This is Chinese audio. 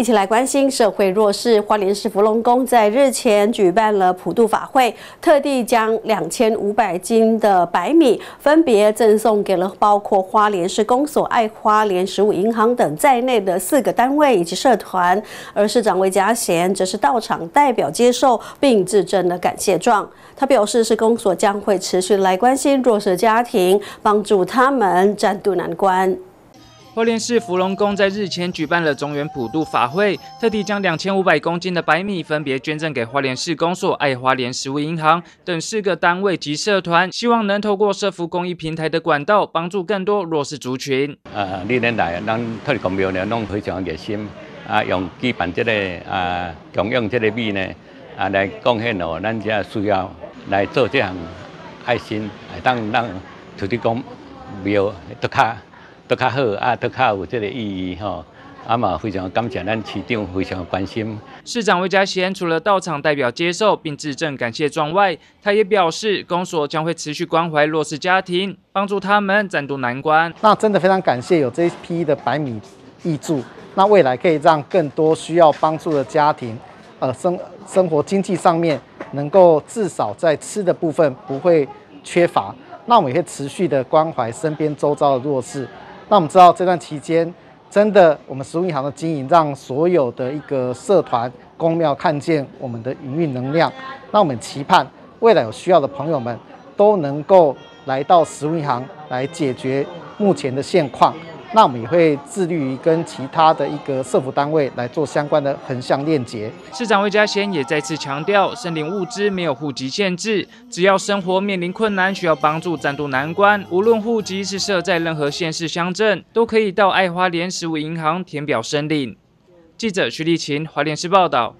一起来关心社会弱势。花莲市福隆宫在日前举办了普渡法会，特地将两千五百斤的白米分别赠送给了包括花莲市公所、爱花莲食物银行等在内的四个单位以及社团。而市长魏家贤则是到场代表接受，并致赠了感谢状。他表示，市公所将会持续来关心弱势家庭，帮助他们战渡难关。花莲市芙蓉宫在日前举办了中原普渡法会，特地将两千五百公斤的白米分别捐赠给花莲市公所、爱花莲食物银行等四个单位及社团，希望能透过社福公益平台的管道，帮助更多弱势族群。啊，历年来，咱特地公庙呢，拢非常热心，啊，用举办这个啊，供养这个米呢，啊，来贡献哦，咱这需要来做这项爱心，来当让土地公庙都卡。都较好啊，都较有这个意义吼。阿嘛，非常感谢咱市长非常关心。市长魏家贤除了到场代表接受并致赠感谢状外，他也表示，公所将会持续关怀弱势家庭，帮助他们暂渡难关。那真的非常感谢有这一批的百米义助，那未来可以让更多需要帮助的家庭，呃，生生活经济上面能够至少在吃的部分不会缺乏。那我们也会持续的关怀身边周遭的弱势。那我们知道这段期间，真的我们食物银行的经营，让所有的一个社团、公庙看见我们的营运能量。那我们期盼未来有需要的朋友们都能够来到食物银行来解决目前的现况。那我们也会致力于跟其他的一个社福单位来做相关的横向链接。市长魏家贤也再次强调，申领物资没有户籍限制，只要生活面临困难需要帮助暂渡难关，无论户籍是设在任何县市乡镇，都可以到爱花莲食物银行填表申领。记者徐立琴，华联市报道。